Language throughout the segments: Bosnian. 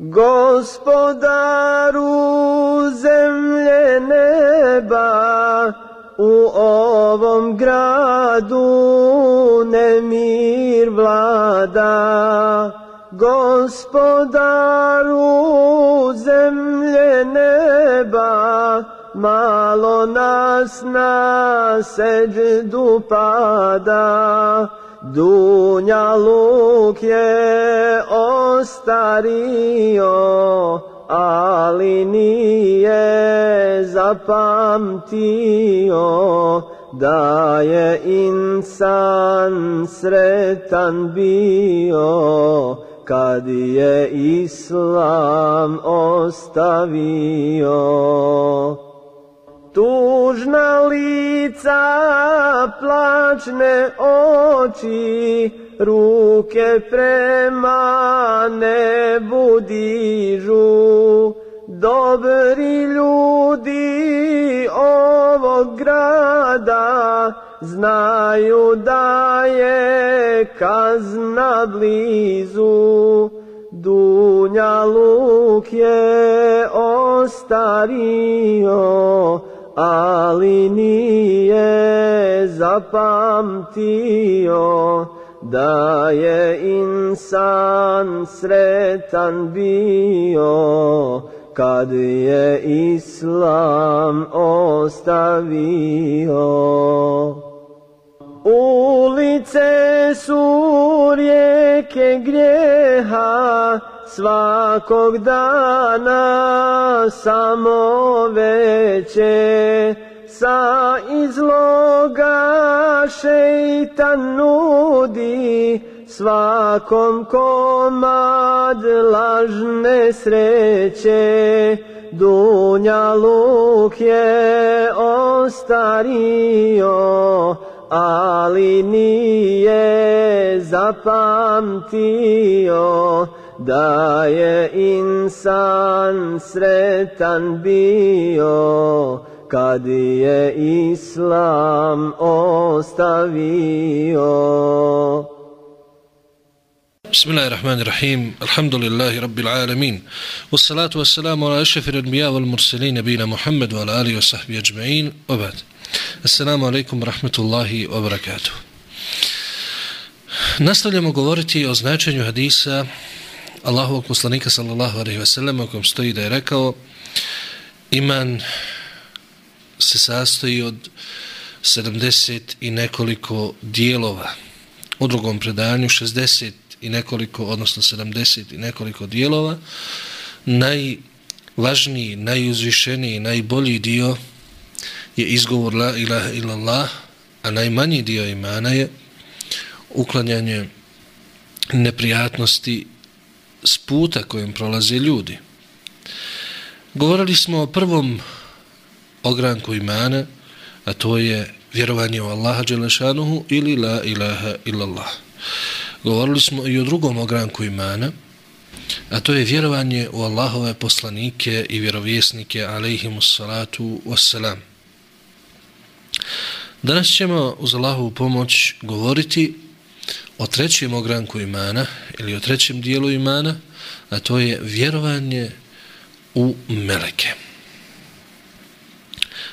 Gospodaru zemlje neba, u ovom gradu nemir vlada. Gospodaru zemlje neba, malo nas na seđdu pada. Dunja luk je ostario, ali nije zapamtio da je insan sretan bio kad je islam ostavio tužna lica, plačne oči, ruke prema nebu dižu. Dobri ljudi ovog grada znaju da je kazna blizu. Dunja luk je ostario, ali nije zapamtio da je insan sretan bio kad je islam ostavio. Ulice su rijeke grijeha, svakog dana samo veće sa izloga šeitan nudi svakom komad lažne sreće. Dunja luk je ostario ali nije zapamtio da je insan sretan bio kad je islam ostavio بسم الله الرحمن الرحيم الحمد لله رب العالمين والصلاة والسلام على أشرف الأنبياء والمرسلين نبينا محمد وعلى آله وصحبه أجمعين وبعد السلام عليكم ورحمة الله وبركاته Nastavljamo govoriti o značenju hadisa Allahovog poslanika sallallahu alaihi ve sellem u kojem stoji da je rekao iman se sastoji od 70 i nekoliko dijelova. U drugom predanju 60 i nekoliko odnosno 70 i nekoliko dijelova. Najvažniji, najuzvišeniji najbolji dio je izgovor la ilaha illallah a najmanji dio imana je uklanjanje neprijatnosti s puta kojim prolaze ljudi. Govorili smo o prvom ogranku imana, a to je vjerovanje u Allaha Đelešanuhu ili la ilaha illallah. Govorili smo i o drugom ogranku imana, a to je vjerovanje u Allahove poslanike i vjerovjesnike alaihimu salatu wassalam. Danas ćemo uz Allahovu pomoć govoriti o trećem ogranku imana ili o trećem dijelu imana, a to je vjerovanje u meleke.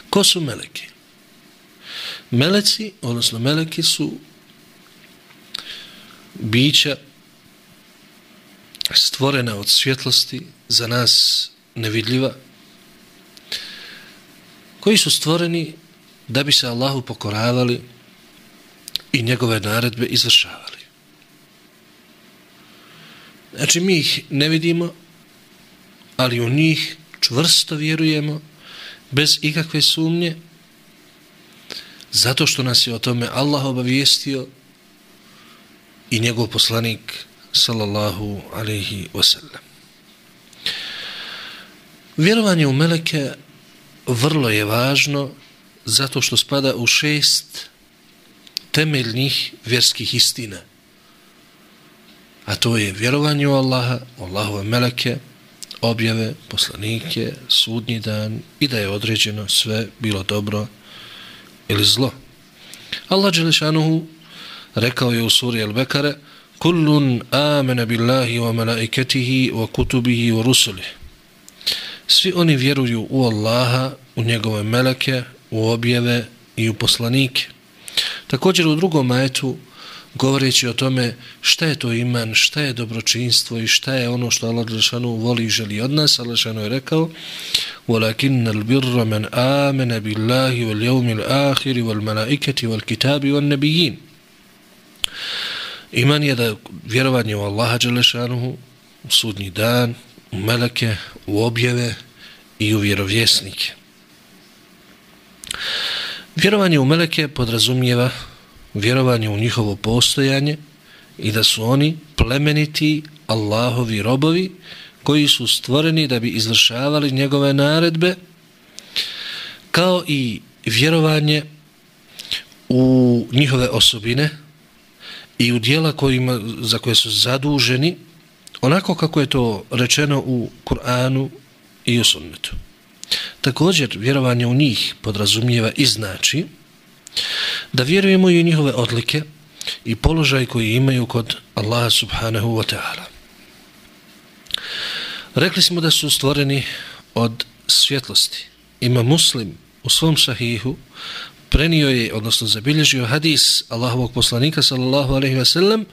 Ko su meleki? Meleci, odnosno meleki su bića stvorena od svjetlosti, za nas nevidljiva, koji su stvoreni da bi se Allahu pokoravali i njegove naredbe izvršavali. Znači mi ih ne vidimo, ali u njih čvrsto vjerujemo, bez ikakve sumnje, zato što nas je o tome Allah obavijestio i njegov poslanik sallallahu alaihi wasallam. Vjerovanje u meleke vrlo je važno zato što spada u šest temeljnih vjerskih istina – a to je vjerovanje u Allaha, u Allahove meleke, objave, poslanike, sudnji dan i da je određeno sve bilo dobro ili zlo. Allah Đelešanuhu rekao je u suri Al-Bekare kullun amena billahi wa malaikatihi wa kutubihi wa rusulih. Svi oni vjeruju u Allaha, u njegove meleke, u objave i u poslanike. Također u drugom majetu govoreći o tome šta je to iman, šta je dobročinstvo i šta je ono što Allah Đelešanu voli i želi od nas. Allah Đelešanu je rekao وَلَكِنَّ الْبِرَّ مَنْ آمَنَ بِاللَّهِ وَالْيَوْمِ الْآخِرِ وَالْمَلَائِكَةِ وَالْكِتَابِ وَالنَّبِيِّينَ Iman je da vjerovanje u Allaha Đelešanu u sudnji dan, u meleke, u objave i u vjerovjesnike. Vjerovanje u meleke podrazumijeva vjerovanje u njihovo postojanje i da su oni plemeniti Allahovi robovi koji su stvoreni da bi izvršavali njegove naredbe kao i vjerovanje u njihove osobine i u dijela kojima, za koje su zaduženi onako kako je to rečeno u Kur'anu i u sunnetu. Također, vjerovanje u njih podrazumijeva i znači da vjerujemo i u njihove odlike i položaj koji imaju kod Allaha subhanahu wa ta'ala. Rekli smo da su stvoreni od svjetlosti. Ima muslim u svom sahihu prenio je, odnosno zabilježio hadis Allahovog poslanika sallallahu alaihi wa sallam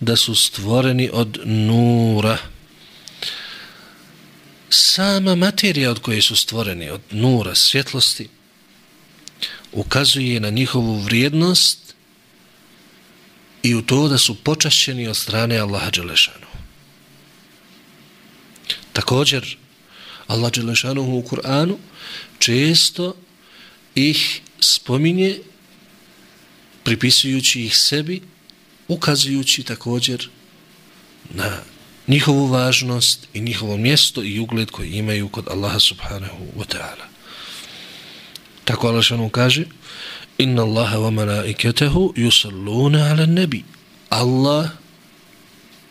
da su stvoreni od nura. Sama materija od koje su stvoreni, od nura, svjetlosti, ukazuje na njihovu vrijednost i u to da su počašćeni od strane Allaha Đelešanu. Također, Allah Đelešanu u Kur'anu često ih spominje pripisujući ih sebi, ukazujući također na njihovu važnost i njihovo mjesto i ugled koji imaju kod Allaha subhanahu wa ta'ala. Tako Allah šanu kaže Inna Allaha wa malaiketehu yusalluna ala nebi Allah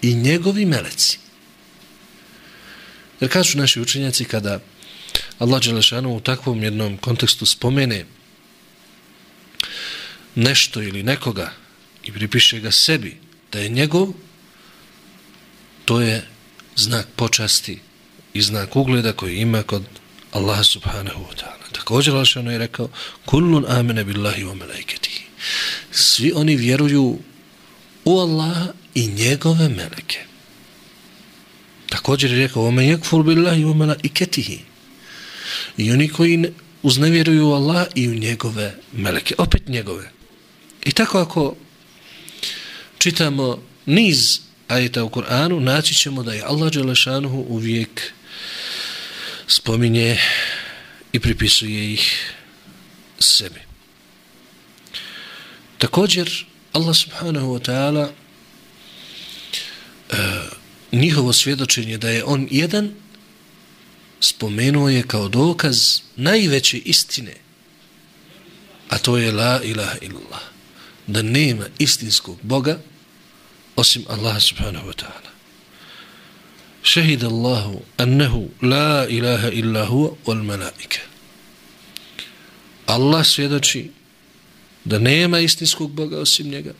i njegovi meleci. Jer kažu naši učenjaci kada Allah Đelešanu u takvom jednom kontekstu spomene nešto ili nekoga i pripiše ga sebi da je njegov, to je znak počasti i znak ugleda koji ima kod Allaha subhanahu wa ta'ala. Također Alšano je rekao Kullun amene billahi wa melaiketihi Svi oni vjeruju u Allaha i njegove meleke. Također je rekao Ome yekfur billahi wa melaiketihi I oni koji uznevjeruju u Allaha i u njegove meleke. Opet njegove. I tako ako čitamo niz ajeta u Kur'anu, naći ćemo da je Allah Đelešanuhu uvijek spominje i pripisuje ih sebi. Također, Allah subhanahu wa ta'ala uh, njihovo svjedočenje da je on jedan spomenuo je kao dokaz najveće istine a to je la ilaha illallah da nema istinskog Boga osim Allaha subhanahu wa ta'ala. Šehid Allahu anahu la ilaha illa huwa wal malaike. Allah svjedoči da nema istinskog Boga osim njega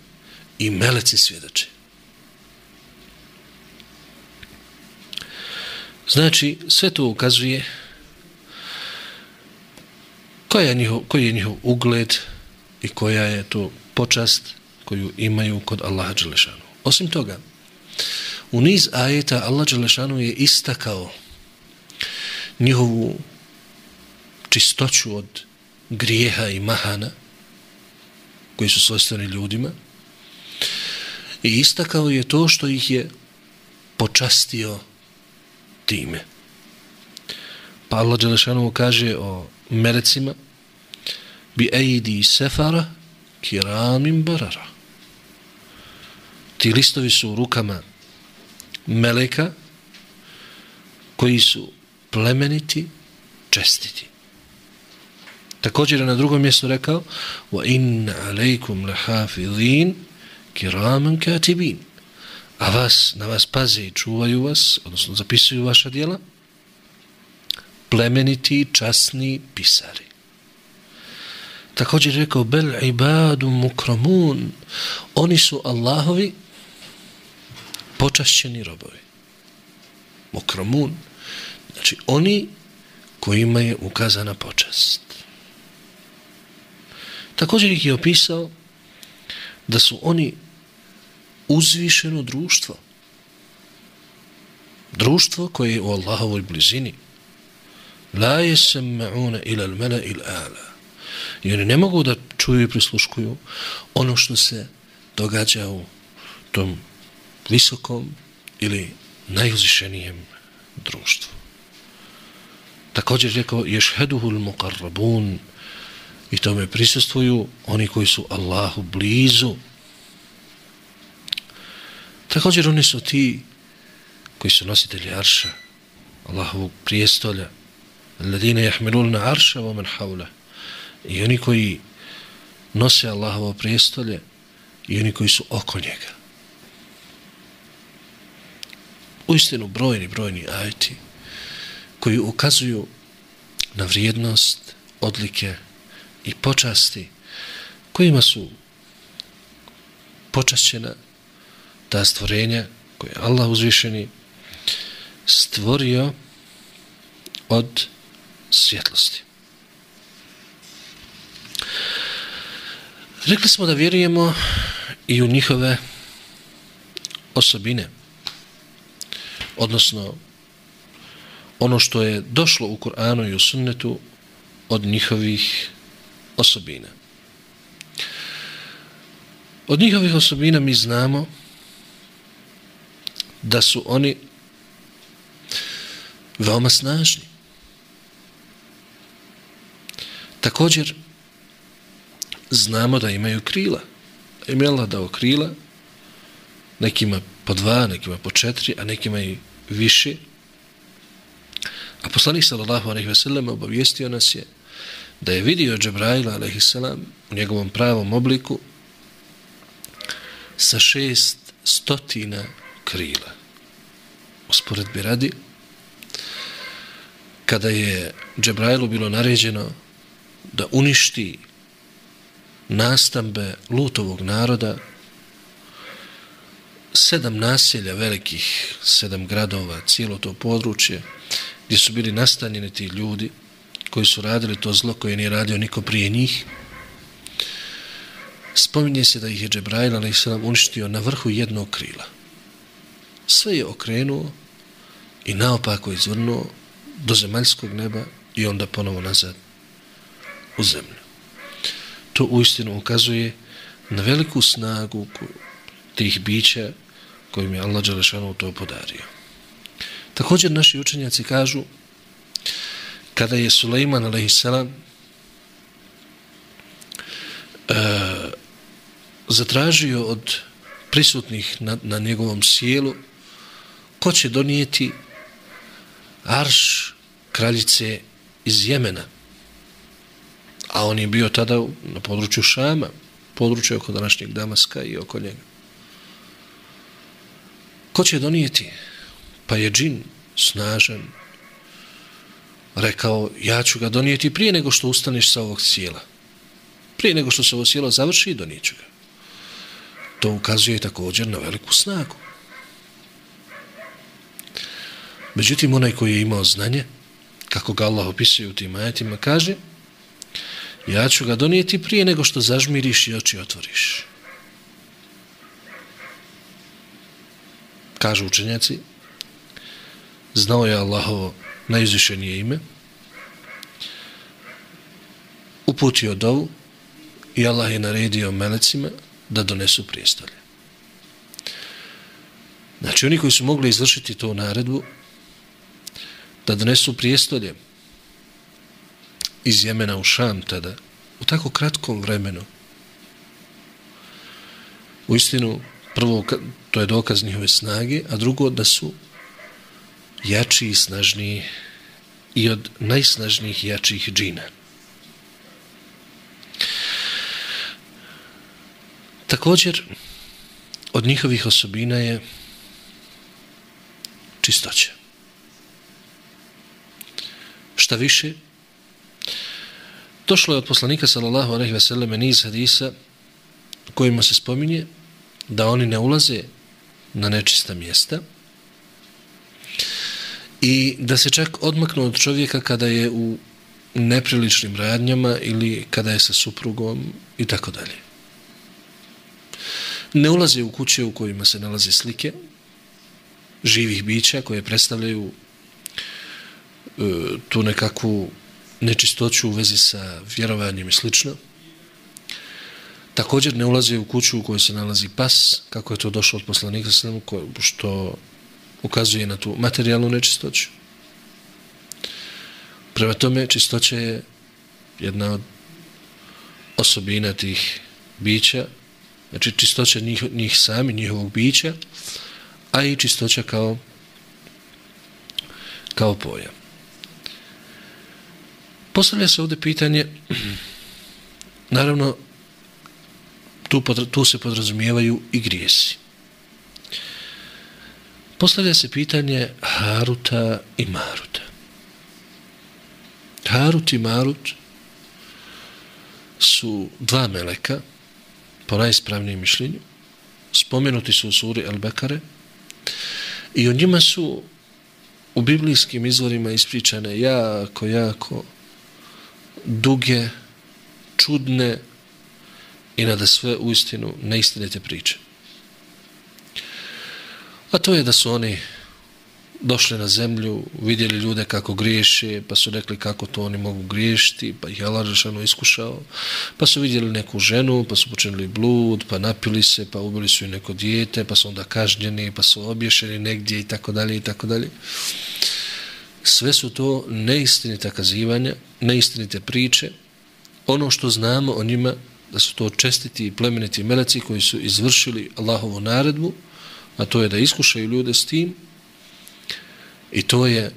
i meleci svjedoče. Znači, sve to ukazuje koji je, njiho, koji je njihov ugled i koja je to počast koju imaju kod Allaha Đelešanu. Osim toga, U niz ajeta Allah Đelešanu je istakao njihovu čistoću od grijeha i mahana koji su svojstveni ljudima i istakao je to što ih je počastio time. Pa Allah Đelešanu kaže o merecima bi ejdi sefara kiramim barara. Ti listovi su u rukama meleka koji su plemeniti, čestiti. Također je na drugom mjestu rekao wa inna alejkum lahafizin kiraman katibin a vas, na vas paze i čuvaju vas, odnosno zapisuju vaša dijela, plemeniti, časni pisari. Također je rekao bel ibadu mukramun oni su Allahovi počašćeni robovi. Mokromun, znači oni kojima je ukazana počast. Također ih je opisao da su oni uzvišeno društvo. Društvo koje je u Allahovoj blizini. La jesemma'una ila al-mala il ala. I oni ne mogu da čuju i prisluškuju ono što se događa u tom visokom ili najuzvišenijem društvu. Također rekao, ješheduhul muqarrabun i tome prisustuju oni koji su Allahu blizu. Također oni su ti koji su nositelji arša, Allahovog prijestolja, ladine jahmilulna arša vomen havle, I oni koji nose Allahovo prijestolje i oni koji su oko njega. Uistinu brojni, brojni ajti koji ukazuju na vrijednost, odlike i počasti kojima su počašćena ta stvorenja koje Allah uzvišeni stvorio od svjetlosti. Rekli smo da vjerujemo i u njihove osobine, odnosno ono što je došlo u Kur'anu i u sunnetu od njihovih osobina. Od njihovih osobina mi znamo da su oni veoma snažni. Također, znamo da imaju krila. Im je Allah dao krila, nekima po dva, nekima po četiri, a nekima i više. A poslanik sallallahu alaihi ve sellem obavijestio nas je da je vidio Džebraila alaihi selam u njegovom pravom obliku sa šest stotina krila. Usporedbi radi, kada je Džebrailu bilo naređeno da uništi nastambe lutovog naroda, sedam naselja velikih, sedam gradova, cijelo to područje, gdje su bili nastanjeni ti ljudi koji su radili to zlo koje nije radio niko prije njih, spominje se da ih je Džebrail a.s. uništio na vrhu jednog krila. Sve je okrenuo i naopako izvrnuo do zemaljskog neba i onda ponovo nazad u zemlju to uistinu ukazuje na veliku snagu tih bića kojim je Allah Đalešanu to podario. Također naši učenjaci kažu kada je Suleiman a.s. Uh, e, zatražio od prisutnih na, na njegovom sjelu ko će donijeti arš kraljice iz Jemena a on je bio tada na području Šama, područje oko današnjeg Damaska i oko njega. Ko će donijeti? Pa je džin snažan rekao, ja ću ga donijeti prije nego što ustaneš sa ovog sjela. Prije nego što se ovo sjelo završi, donijeću ga. To ukazuje također na veliku snagu. Međutim, onaj koji je imao znanje, kako ga Allah opisuje u tim ajatima, kaže, ja ću ga donijeti prije nego što zažmiriš i oči otvoriš. Kažu učenjaci, znao je Allahovo najizvišenije ime, uputio dovu i Allah je naredio melecima da donesu prijestolje. Znači, oni koji su mogli izvršiti to naredbu, da donesu prijestolje, iz Jemena u Šam tada, u tako kratkom vremenu. U istinu, prvo, to je dokaz njihove snage, a drugo, da su jači i snažniji i od najsnažnijih jačih džina. Također, od njihovih osobina je čistoća. Šta više, Došlo je od poslanika sallallahu alejhi ve selleme niz hadisa kojima se spominje da oni ne ulaze na nečista mjesta i da se čak odmaknu od čovjeka kada je u nepriličnim radnjama ili kada je sa suprugom i tako dalje. Ne ulaze u kuće u kojima se nalaze slike živih bića koje predstavljaju e, tu nekakvu nečistoću u vezi sa vjerovanjem i slično. Također ne ulaze u kuću u kojoj se nalazi pas, kako je to došlo od poslanika s što ukazuje na tu materijalnu nečistoću. Prema tome, čistoća je jedna od osobina tih bića, znači čistoća njih, njih sami, njihovog bića, a i čistoća kao kao pojam. Postavlja se ovdje pitanje, naravno, tu, tu se podrazumijevaju i grijesi. Postavlja se pitanje Haruta i Maruta. Harut i Marut su dva meleka, po najispravnijem mišljenju, spomenuti su u suri Al-Bekare i o njima su u biblijskim izvorima ispričane jako, jako duge, čudne i nada sve u istinu neistinite priče. A to je da su oni došli na zemlju, vidjeli ljude kako griješe, pa su rekli kako to oni mogu griješiti, pa ih je Allah iskušao, pa su vidjeli neku ženu, pa su počinili blud, pa napili se, pa ubili su i neko dijete, pa su onda kažnjeni, pa su obješeni negdje i tako dalje i tako dalje. Sve su to neistinite kazivanja, neistinite priče, ono što znamo o njima, da su to čestiti i plemeniti meleci koji su izvršili Allahovu naredbu, a to je da iskušaju ljude s tim i to je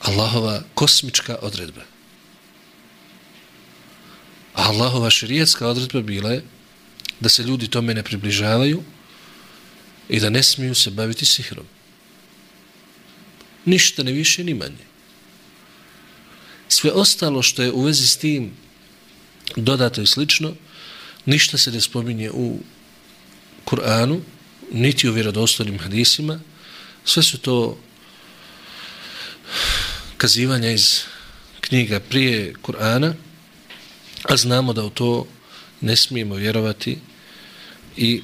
Allahova kosmička odredba. A Allahova širijetska odredba bila je da se ljudi tome ne približavaju i da ne smiju se baviti sihrom. Ništa ne više ni manje. Sve ostalo što je u vezi s tim dodato i slično, ništa se ne spominje u Kur'anu, niti u vjerodostojnim hadisima, sve su to kazivanja iz knjiga prije Kur'ana, a znamo da u to ne smijemo vjerovati i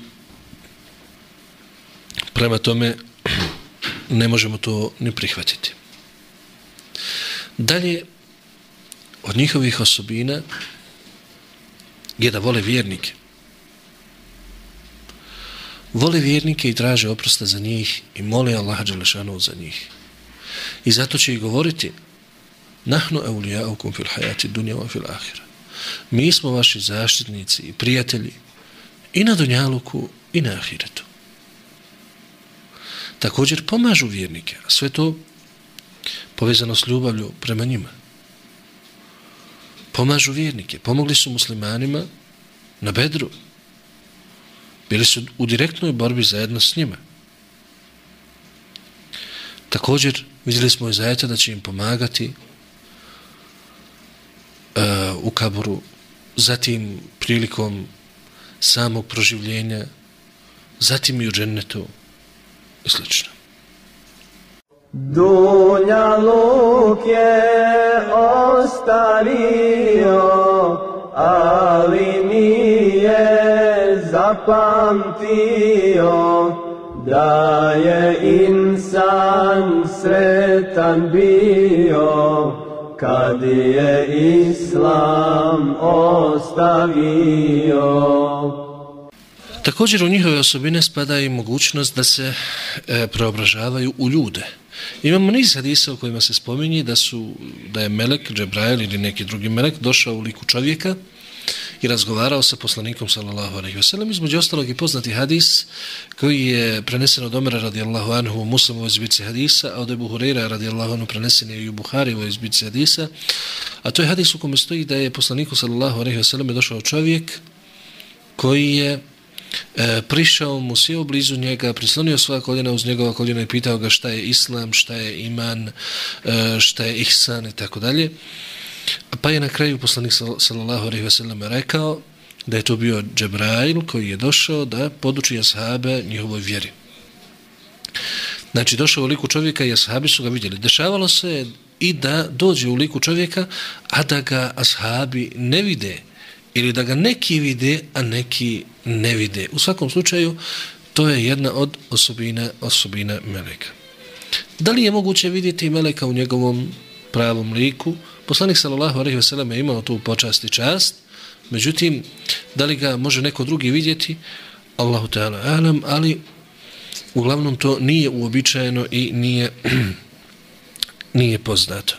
prema tome ne možemo to ni prihvatiti. Dalje, od njihovih osobina je da vole vjernike vole vjernike i traže oprosta za njih i mole Allaha Đelešanu za njih. I zato će i govoriti Nahnu eulijaukum fil hajati dunja wa fil ahira. Mi smo vaši zaštitnici i prijatelji i na dunjaluku i na ahiretu. Također pomažu vjernike, a sve to povezano s ljubavlju prema njima. Pomažu vjernike, pomogli su muslimanima na bedru, Bili su u direktnoj borbi zajedno s njima. Također, vidjeli smo i zajeta da će im pomagati uh, u kaboru, zatim prilikom samog proživljenja, zatim i u džennetu i slično. Dunja luk je ostario, ali nije zapamtio da je insan sretan bio kad je islam ostavio. Također u njihove osobine spada i mogućnost da se e, preobražavaju u ljude. Imamo niz hadisa u kojima se spominje da su da je Melek, Džebrail ili neki drugi Melek došao u liku čovjeka i razgovarao sa poslanikom sallallahu alejhi ve sellem između ostalog i poznati hadis koji je prenesen od Omera radijallahu anhu u Muslimu iz hadisa a od Abu Hurajra radijallahu anhu prenesen je i u Buhari iz hadisa. A to je hadis u kome stoji da je poslaniku sallallahu alejhi ve sellem došao čovjek koji je e, prišao mu sjeo blizu njega, prislonio svoja koljena uz njegova koljena i pitao ga šta je islam, šta je iman, e, šta je ihsan i tako dalje. Pa je na kraju poslanik sallallahu alejhi ve sellem rekao da je to bio Džebrail koji je došao da poduči ashabe njihovoj vjeri. Znači, došao u liku čovjeka i ashabi su ga vidjeli. Dešavalo se i da dođe u liku čovjeka, a da ga ashabi ne vide. Ili da ga neki vide, a neki ne vide. U svakom slučaju, to je jedna od osobina, osobina Meleka. Da li je moguće vidjeti Meleka u njegovom pravom liku? Poslanik sallallahu alejhi ve sellem je imao tu počast i čast. Međutim, da li ga može neko drugi vidjeti? Allahu Teala alam, ali uglavnom to nije uobičajeno i nije nije poznato.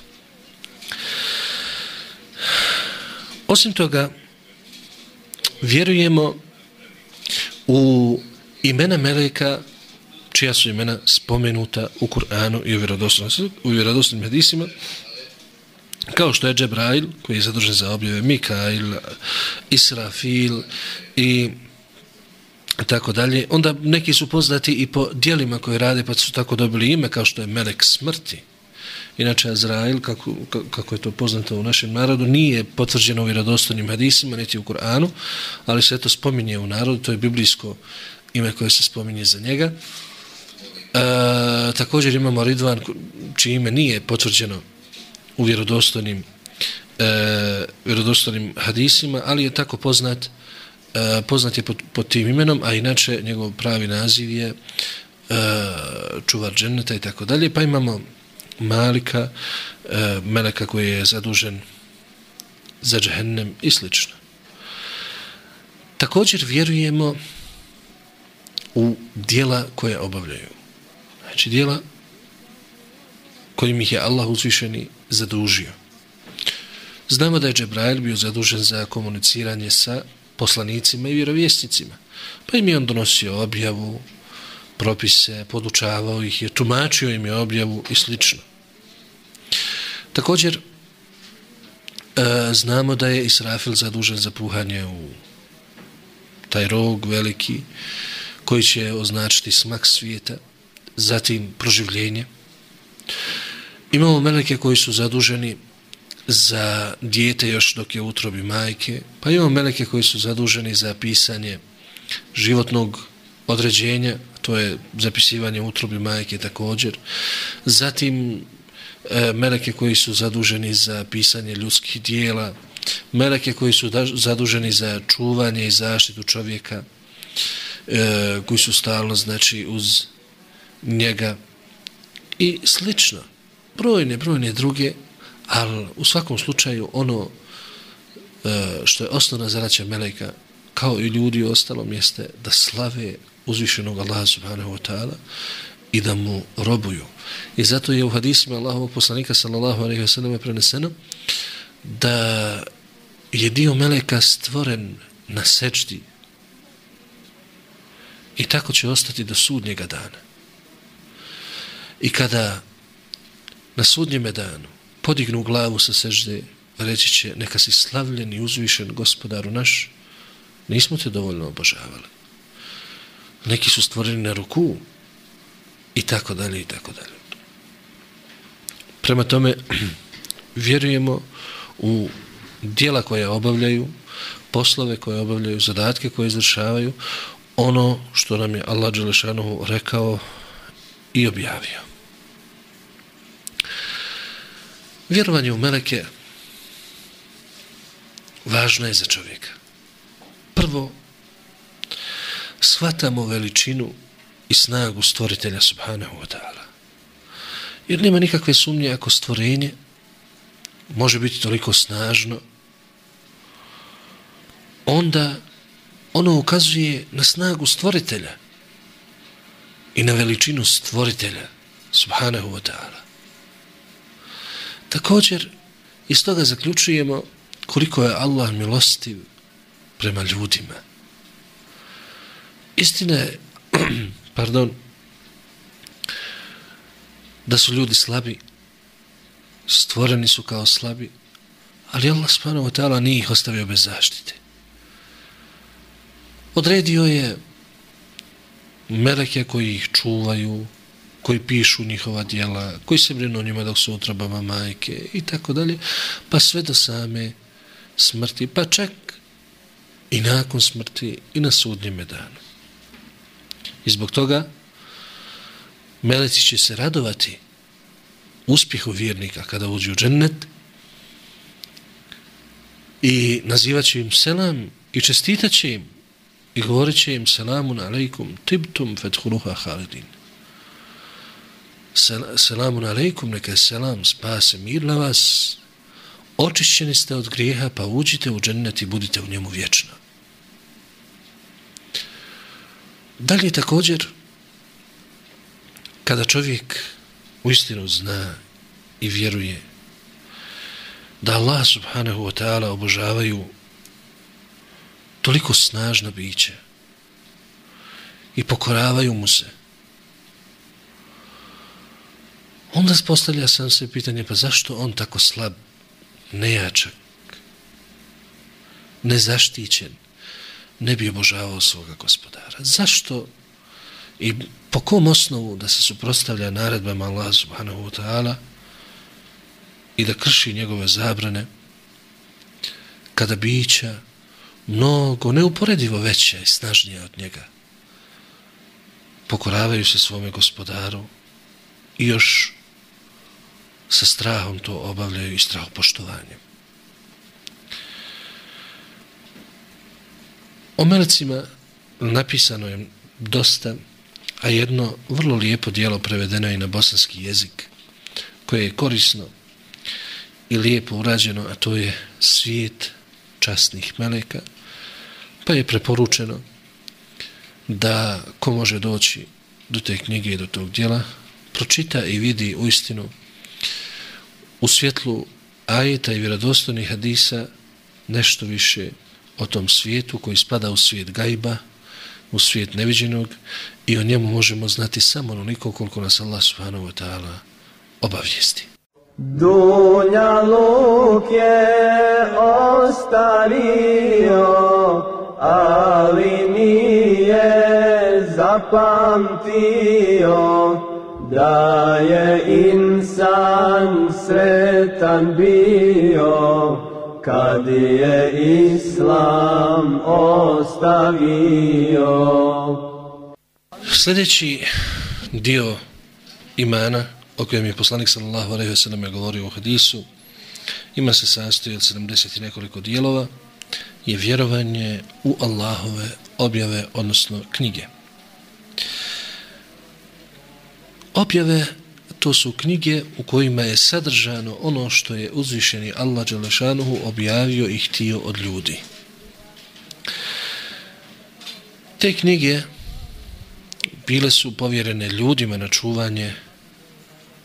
Osim toga, vjerujemo u imena Meleka, čija su imena spomenuta u Kur'anu i u vjerodostojnim hadisima, kao što je Džebrail, koji je zadužen za objave, Mikail, Israfil i tako dalje. Onda neki su poznati i po dijelima koje rade, pa su tako dobili ime, kao što je Melek smrti. Inače, Azrail, kako, kako je to poznato u našem narodu, nije potvrđeno u vjerodostojnim hadisima, niti u Kur'anu, ali se to spominje u narodu, to je biblijsko ime koje se spominje za njega. E, također imamo Ridvan, čije ime nije potvrđeno u vjerodostojnim, e, vjerodostojnim hadisima, ali je tako poznat, e, poznat je pod, pod tim imenom, a inače njegov pravi naziv je e, čuvar dženeta i tako dalje. Pa imamo Malika, e, Meleka koji je zadužen za džehennem i slično. Također vjerujemo u dijela koje obavljaju. Znači dijela kojim ih je Allah uzvišeni zadužio. Znamo da je Džebrail bio zadužen za komuniciranje sa poslanicima i vjerovjesnicima. Pa im je on donosio objavu, propise, podučavao ih je, tumačio im je objavu i slično. Također, e, znamo da je Israfil zadužen za puhanje u taj rog veliki koji će označiti smak svijeta, zatim proživljenje. Imamo meleke koji su zaduženi za dijete još dok je utrobi majke, pa imamo meleke koji su zaduženi za pisanje životnog određenja, to je zapisivanje utrobi majke također. Zatim e, meleke koji su zaduženi za pisanje ljudskih dijela, meleke koji su zaduženi za čuvanje i zaštitu čovjeka, e, koji su stalno znači uz njega i slično brojne, brojne druge, ali u svakom slučaju ono e, što je osnovna zaraća Meleka, kao i ljudi u ostalom, jeste da slave uzvišenog Allaha subhanahu wa ta'ala i da mu robuju. I zato je u hadisima Allahovog poslanika sallallahu alaihi wa sallam preneseno da je dio Meleka stvoren na sečdi i tako će ostati do sudnjega dana. I kada na sudnjem danu podignu glavu sa sežde, reći će, neka si slavljen i uzvišen gospodaru naš, nismo te dovoljno obožavali. Neki su stvoreni na ruku i tako dalje i tako dalje. Prema tome, vjerujemo u dijela koje obavljaju, poslove koje obavljaju, zadatke koje izvršavaju, ono što nam je Allah Đelešanohu rekao i objavio. Vjerovanje u meleke važno je za čovjeka. Prvo, shvatamo veličinu i snagu stvoritelja Subhanahu wa ta'ala. Jer nema nikakve sumnje ako stvorenje može biti toliko snažno, onda ono ukazuje na snagu stvoritelja i na veličinu stvoritelja Subhanahu wa ta'ala. Također, iz toga zaključujemo koliko je Allah milostiv prema ljudima. Istina je, pardon, da su ljudi slabi, stvoreni su kao slabi, ali Allah subhanahu wa ta'ala nije ih ostavio bez zaštite. Odredio je meleke koji ih čuvaju, koji pišu njihova dijela, koji se brinu o njima dok su utrobama majke i tako dalje, pa sve do same smrti, pa čak i nakon smrti i na sudnjem danu. I zbog toga Meleci će se radovati uspjehu vjernika kada uđu u džennet i nazivat će im selam i čestitat će im i govorit će im selamun alaikum tibtum fethuluha halidin. Sel selamun alaikum, neka je selam, spase, mir na vas, očišćeni ste od grijeha, pa uđite u džennet i budite u njemu vječno. Dalje također, kada čovjek u istinu zna i vjeruje da Allah subhanahu wa ta'ala obožavaju toliko snažno biće i pokoravaju mu se, onda postavlja sam se pitanje, pa zašto on tako slab, nejačak, nezaštićen, ne bi obožavao svoga gospodara? Zašto i po kom osnovu da se suprostavlja naredbama Allah subhanahu wa ta'ala i da krši njegove zabrane kada bića mnogo neuporedivo veća i snažnija od njega pokoravaju se svome gospodaru i još sa strahom to obavljaju i strah O melecima napisano je dosta, a jedno vrlo lijepo dijelo prevedeno je na bosanski jezik, koje je korisno i lijepo urađeno, a to je svijet časnih meleka, pa je preporučeno da ko može doći do te knjige i do tog dijela, pročita i vidi u istinu u svjetlu ajeta i vjerodostojnih hadisa nešto više o tom svijetu koji spada u svijet gajba, u svijet neviđenog i o njemu možemo znati samo onoliko koliko nas Allah subhanahu wa ta'ala obavijesti. Dunja luk je ostario, ali nije zapamtio da je insan sretan bio kad je islam ostavio. Sljedeći dio imana o kojem je poslanik sallallahu alejhi ve sellem govorio u hadisu ima se sastoji od 70 i nekoliko dijelova je vjerovanje u Allahove objave odnosno knjige. Objave to su knjige u kojima je sadržano ono što je uzvišeni Allah Đelešanuhu objavio i htio od ljudi. Te knjige bile su povjerene ljudima na čuvanje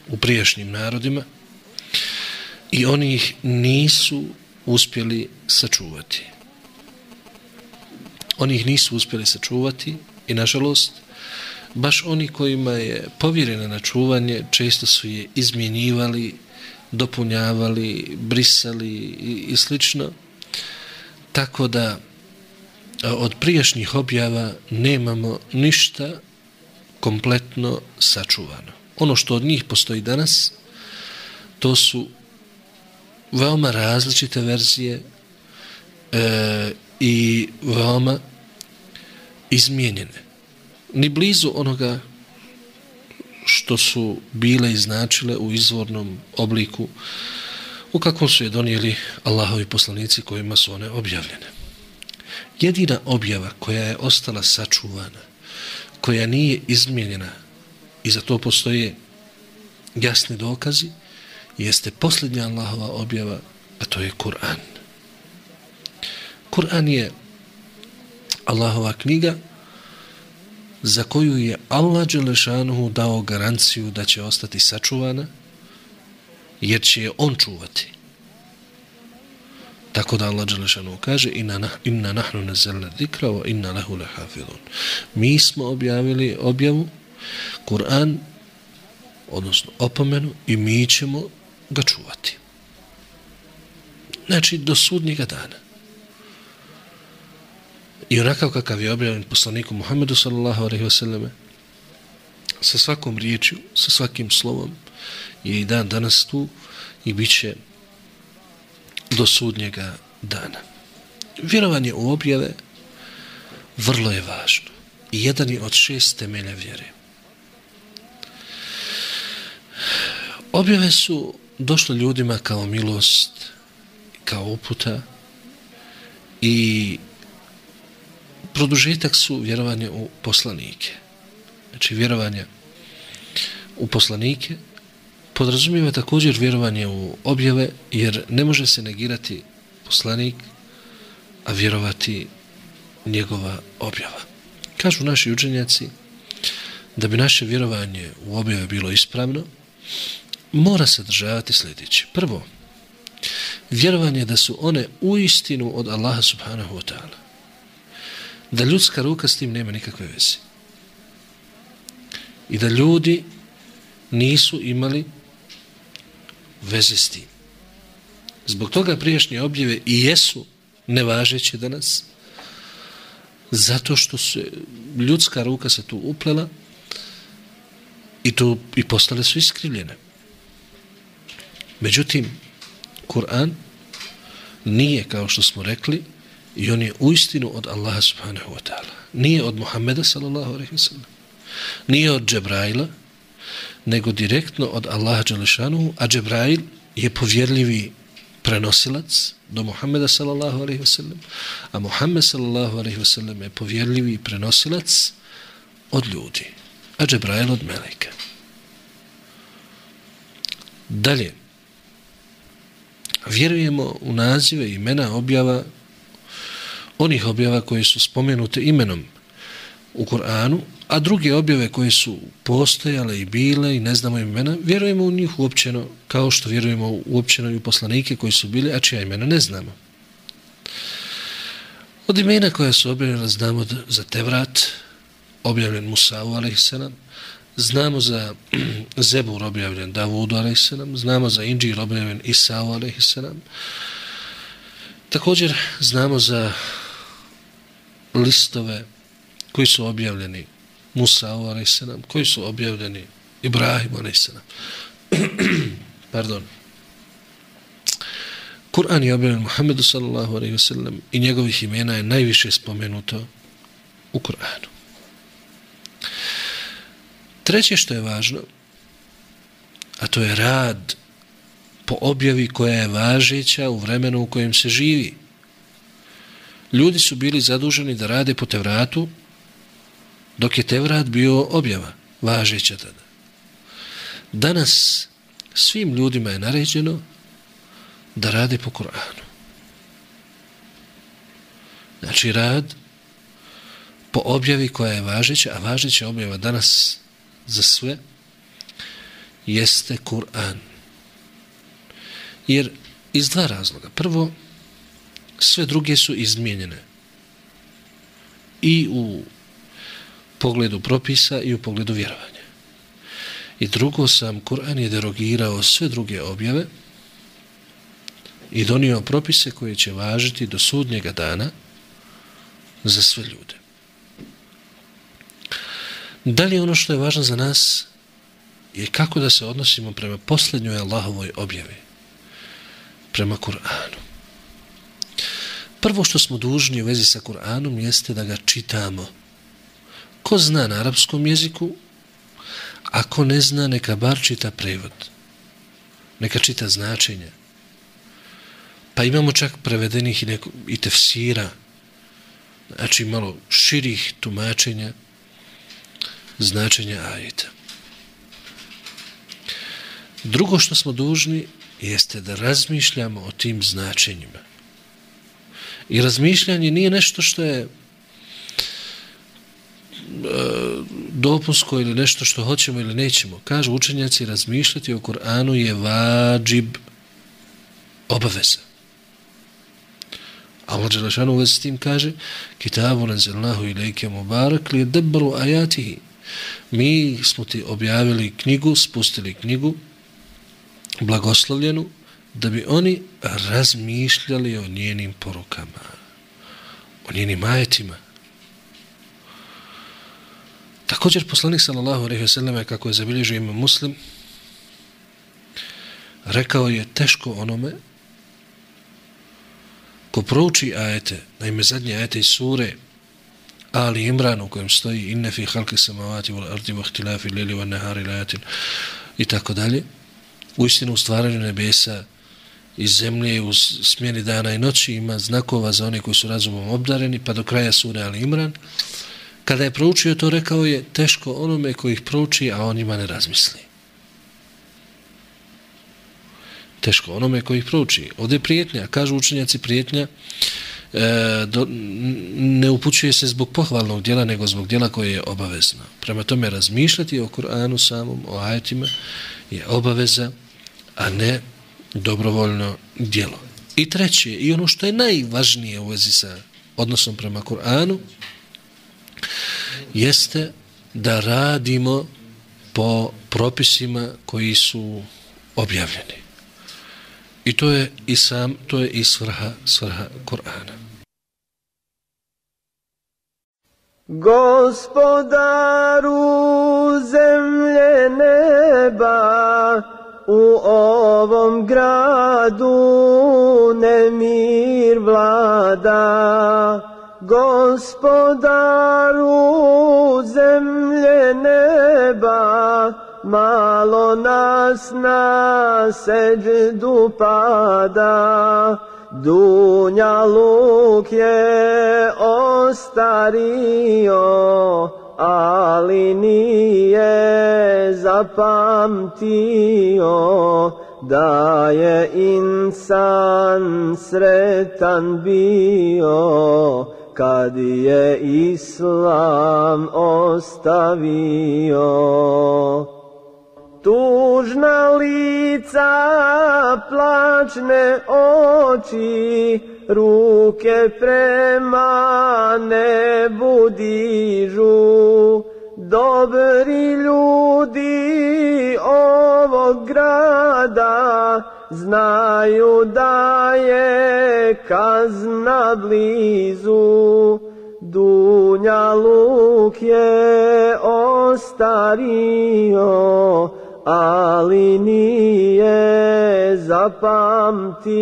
u priješnjim narodima i oni ih nisu uspjeli sačuvati. Oni ih nisu uspjeli sačuvati i nažalost baš oni kojima je povjerena na čuvanje često su je izmjenjivali, dopunjavali, brisali i, i slično. Tako da od prijašnjih objava nemamo ništa kompletno sačuvano. Ono što od njih postoji danas, to su veoma različite verzije e, i veoma izmijenjene ni blizu onoga što su bile i značile u izvornom obliku u kakvom su je donijeli Allahovi poslanici kojima su one objavljene. Jedina objava koja je ostala sačuvana, koja nije izmijenjena i za to postoje jasni dokazi, jeste posljednja Allahova objava, a to je Kur'an. Kur'an je Allahova knjiga za koju je Allah Đelešanuhu dao garanciju da će ostati sačuvana, jer će je on čuvati. Tako da Allah Đelešanuhu kaže inna, inna nahnu nezele zikra wa inna lehu lehafidun. Mi smo objavili objavu Kur'an, odnosno opomenu, i mi ćemo ga čuvati. Znači, do sudnjega dana. I onakav kakav je objavljen poslaniku Muhammedu sallallahu alaihi wa sallam sa svakom riječju, sa svakim slovom je i dan danas tu i bit će do sudnjega dana. Vjerovanje u objave vrlo je važno i jedan je od šest temelja vjere. Objave su došle ljudima kao milost, kao uputa i produžetak su vjerovanje u poslanike. Znači vjerovanje u poslanike podrazumijeva također vjerovanje u objave jer ne može se negirati poslanik a vjerovati njegova objava. Kažu naši učenjaci da bi naše vjerovanje u objave bilo ispravno mora se državati sljedeće. Prvo, vjerovanje da su one u istinu od Allaha subhanahu wa ta'ala. Da ljudska ruka s tim nema nikakve veze. I da ljudi nisu imali veze s tim. Zbog toga priješnje objave i jesu nevažeće danas, zato što se ljudska ruka se tu uplela i tu i postale su iskrivljene. Međutim, Kur'an nije, kao što smo rekli, i on je uistinu od Allaha subhanahu wa ta'ala. Nije od Muhammeda sallallahu alaihi wa sallam. Nije od Džebraila, nego direktno od Allaha Đelešanu, a Džebrail je povjerljivi prenosilac do Muhammeda sallallahu alaihi wa sallam, a Muhammed sallallahu alaihi wa sallam je povjerljivi prenosilac od ljudi, a Džebrail od Meleka. Dalje, vjerujemo u nazive imena objava onih objava koji su spomenute imenom u Koranu, a druge objave koje su postojale i bile i ne znamo imena, vjerujemo u njih uopćeno, kao što vjerujemo uopćeno i u poslanike koji su bili, a čija imena ne znamo. Od imena koja su objavljena znamo za Tevrat, objavljen Musa'u, alaihissalam, znamo za Zebur objavljen Davudu, alaihissalam, znamo za Inđir objavljen Isa'u, alaihissalam, također znamo za listove koji su objavljeni Musa a.s. koji su objavljeni Ibrahim a.s. Pardon. Kur'an je objavljen Muhammedu sallallahu alaihi wasallam i njegovih imena je najviše spomenuto u Kur'anu. Treće što je važno, a to je rad po objavi koja je važeća u vremenu u kojem se živi. Ljudi su bili zaduženi da rade po Tevratu, dok je Tevrat bio objava, važeća tada. Danas svim ljudima je naređeno da rade po Koranu. Znači rad po objavi koja je važeća, a važeća objava danas za sve jeste Kur'an. Jer iz dva razloga. Prvo, sve druge su izmijenjene. I u pogledu propisa i u pogledu vjerovanja. I drugo sam, Kur'an je derogirao sve druge objave i donio propise koje će važiti do sudnjega dana za sve ljude. Da li ono što je važno za nas je kako da se odnosimo prema posljednjoj Allahovoj objavi, prema Kur'anu. Prvo što smo dužni u vezi sa Kur'anom jeste da ga čitamo, Ko zna na arapskom jeziku, ako ne zna, neka bar čita prevod. Neka čita značenje. Pa imamo čak prevedenih i, neko, i tefsira, znači malo širih tumačenja, značenja ajeta. Drugo što smo dužni jeste da razmišljamo o tim značenjima. I razmišljanje nije nešto što je e, dopunsko ili nešto što hoćemo ili nećemo. Kažu učenjaci, razmišljati o Kur'anu je vađib obaveza. Allah Đelešanu u vezi s tim kaže Kitabu nazelnahu ilike mubarak li je debaru ajatihi. Mi smo ti objavili knjigu, spustili knjigu blagoslovljenu da bi oni razmišljali o njenim porukama, o njenim ajetima. Također poslanik sallallahu alejhi ve selleme kako je zabilježio ima Muslim rekao je teško onome ko prouči ajete, naime zadnje ajete iz sure Ali Imran u kojem stoji inne fi halki samavati wal ardi wa ihtilafi lili wa nahari lajatin i tako dalje u istinu u stvaranju nebesa i zemlje u smjeni dana i noći ima znakova za one koji su razumom obdareni, pa do kraja sure Ali Imran. Kada je proučio to, rekao je teško onome koji ih prouči, a on ima ne razmisli. Teško onome koji ih prouči. Ovdje je prijetnja, kažu učenjaci prijetnja, e, do, ne upućuje se zbog pohvalnog dijela, nego zbog dijela koje je obavezno. Prema tome razmišljati o Kur'anu samom, o ajetima, je obaveza, a ne dobrovoljno djelo. I treće, i ono što je najvažnije u vezi sa odnosom prema Kur'anu, jeste da radimo po propisima koji su objavljeni. I to je i sam, to je i svrha, svrha Kur'ana. Gospodaru zemlje neba, u ovom gradu nemir vlada. Gospodaru zemlje neba, malo nas na seđdu pada. Dunja luk je ostario, ali nije zapamtio da je insan sretan bio kad je islam ostavio. Tužna lica plačne oči ruke prema nebu dižu dobri ljudi ovog grada znaju da je kazna blizu. Dunja luk je ostario ali nije zapamtio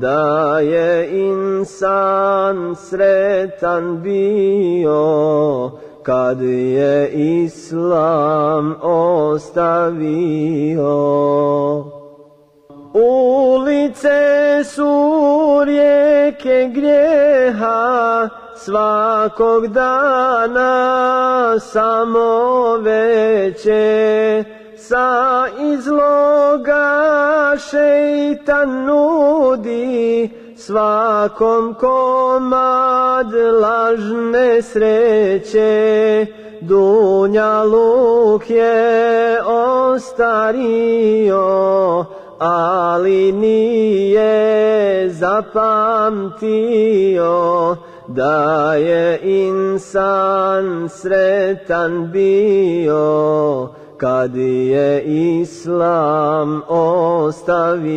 da je insan sretan bio kad je islam ostavio. Ulice su rijeke grijeha svakog dana samo veće sa izloga šeitan nudi svakom komad lažne sreće. Dunja luk je ostario ali nije zapamtio da je insan sretan bio kad je islam ostavio.